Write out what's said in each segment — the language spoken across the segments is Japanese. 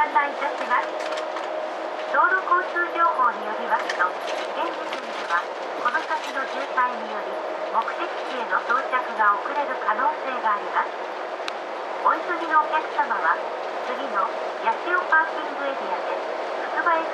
案内いたします。道路交通情報によりますと現時点ではこの先の渋滞により目的地への到着が遅れる可能性があります。お急ぎのお客様は次の八潮パーキングエリアでつくばエ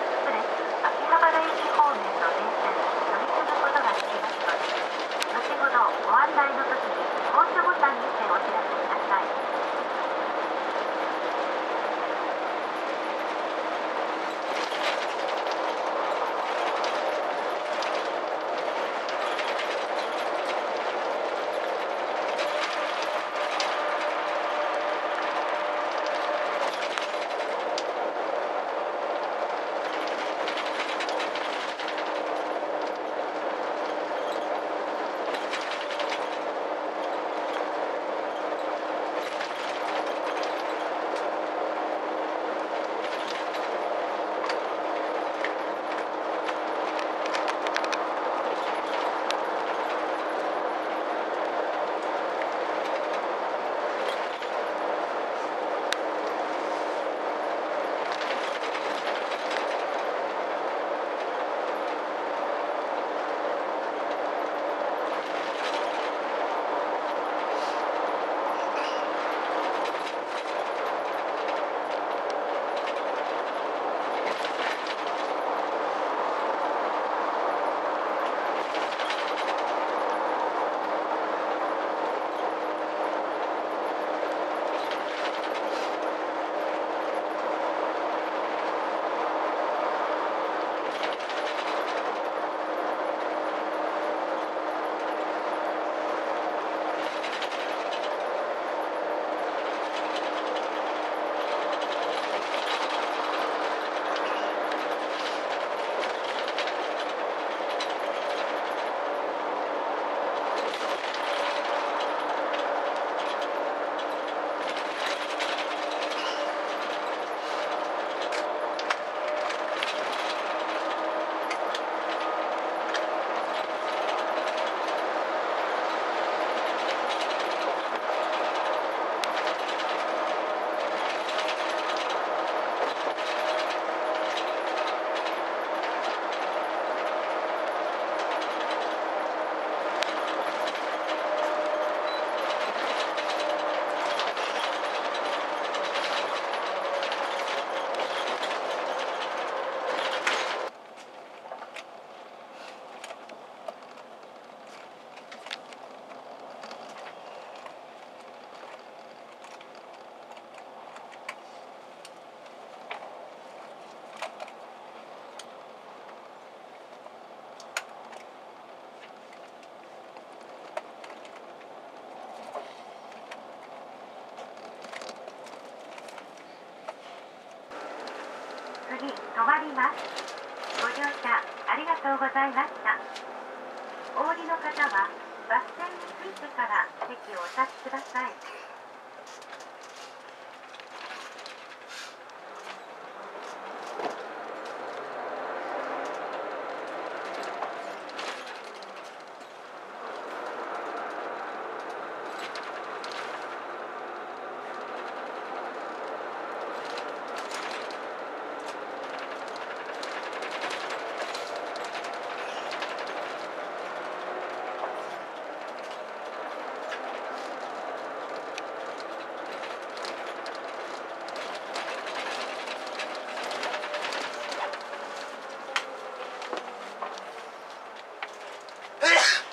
次止まります。ご乗車ありがとうございました。お降りの方はバス停に着いてから席をお立ちください。Ugh.